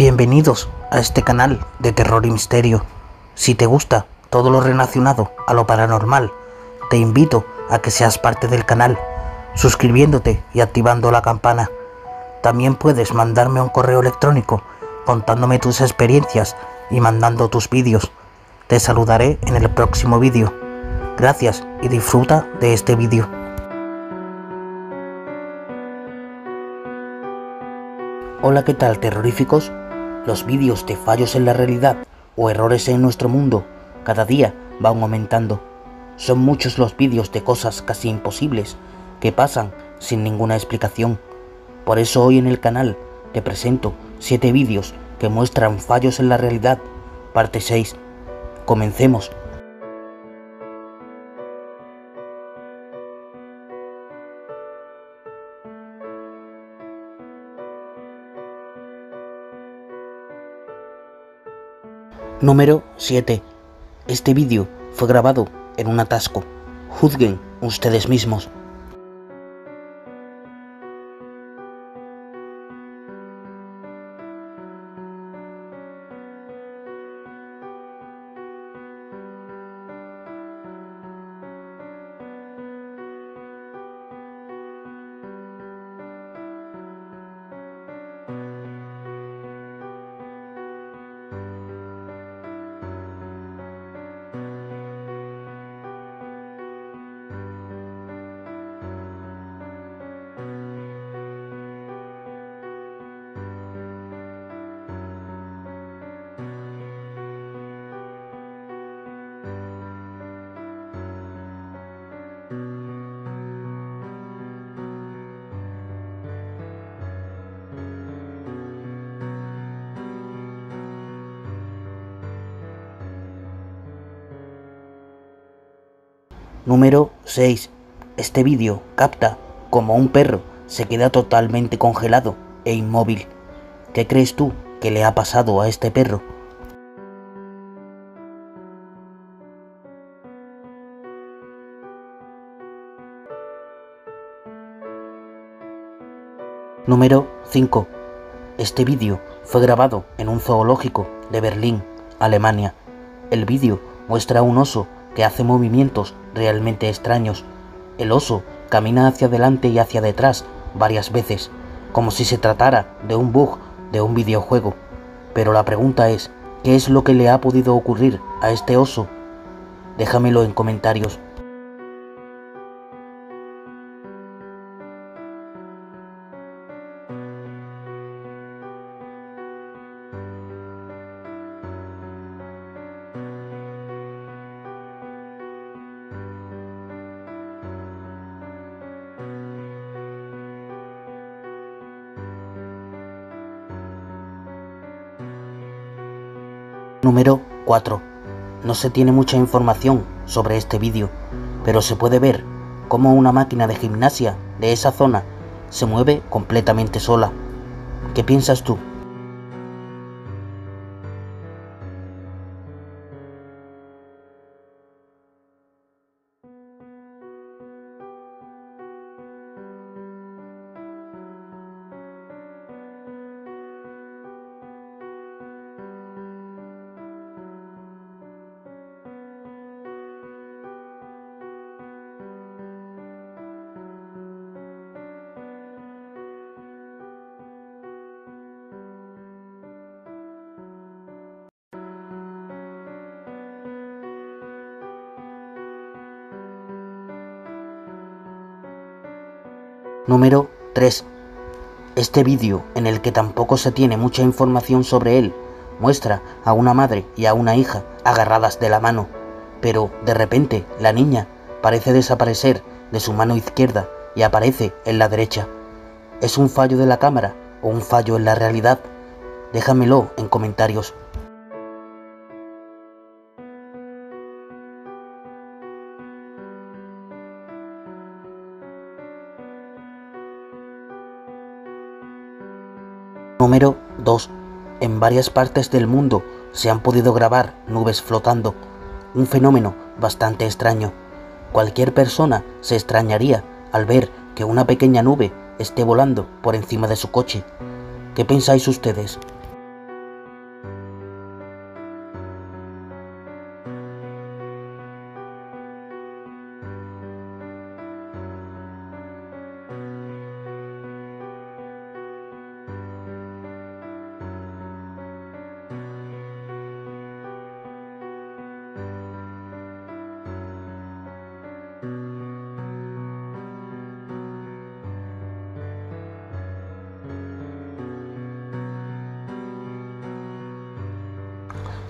Bienvenidos a este canal de terror y misterio. Si te gusta todo lo relacionado a lo paranormal, te invito a que seas parte del canal, suscribiéndote y activando la campana. También puedes mandarme un correo electrónico contándome tus experiencias y mandando tus vídeos. Te saludaré en el próximo vídeo. Gracias y disfruta de este vídeo. Hola, ¿qué tal terroríficos? Los vídeos de fallos en la realidad o errores en nuestro mundo cada día van aumentando. Son muchos los vídeos de cosas casi imposibles que pasan sin ninguna explicación. Por eso hoy en el canal te presento 7 vídeos que muestran fallos en la realidad, parte 6. Comencemos. Número 7. Este vídeo fue grabado en un atasco. Juzguen ustedes mismos. Número 6. Este vídeo capta como un perro se queda totalmente congelado e inmóvil. ¿Qué crees tú que le ha pasado a este perro? Número 5. Este vídeo fue grabado en un zoológico de Berlín, Alemania. El vídeo muestra a un oso que hace movimientos realmente extraños. El oso camina hacia adelante y hacia detrás varias veces, como si se tratara de un bug de un videojuego. Pero la pregunta es, ¿qué es lo que le ha podido ocurrir a este oso? Déjamelo en comentarios. Número 4. No se tiene mucha información sobre este vídeo, pero se puede ver cómo una máquina de gimnasia de esa zona se mueve completamente sola. ¿Qué piensas tú? Número 3. Este vídeo, en el que tampoco se tiene mucha información sobre él, muestra a una madre y a una hija agarradas de la mano, pero de repente la niña parece desaparecer de su mano izquierda y aparece en la derecha. ¿Es un fallo de la cámara o un fallo en la realidad? Déjamelo en comentarios. Número 2. En varias partes del mundo se han podido grabar nubes flotando, un fenómeno bastante extraño. Cualquier persona se extrañaría al ver que una pequeña nube esté volando por encima de su coche. ¿Qué pensáis ustedes?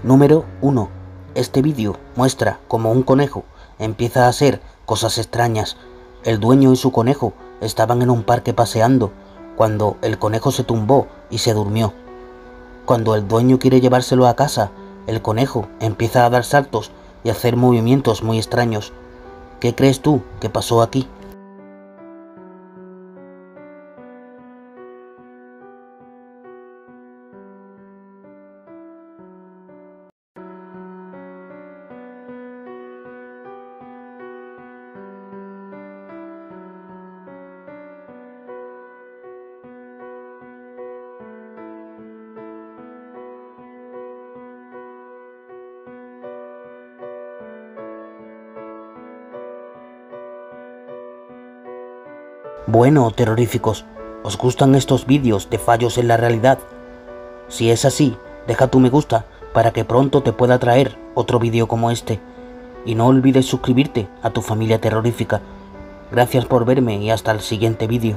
Número 1. Este vídeo muestra cómo un conejo empieza a hacer cosas extrañas. El dueño y su conejo estaban en un parque paseando cuando el conejo se tumbó y se durmió. Cuando el dueño quiere llevárselo a casa, el conejo empieza a dar saltos y hacer movimientos muy extraños. ¿Qué crees tú que pasó aquí? Bueno, terroríficos, ¿os gustan estos vídeos de fallos en la realidad? Si es así, deja tu me gusta para que pronto te pueda traer otro vídeo como este. Y no olvides suscribirte a tu familia terrorífica. Gracias por verme y hasta el siguiente vídeo.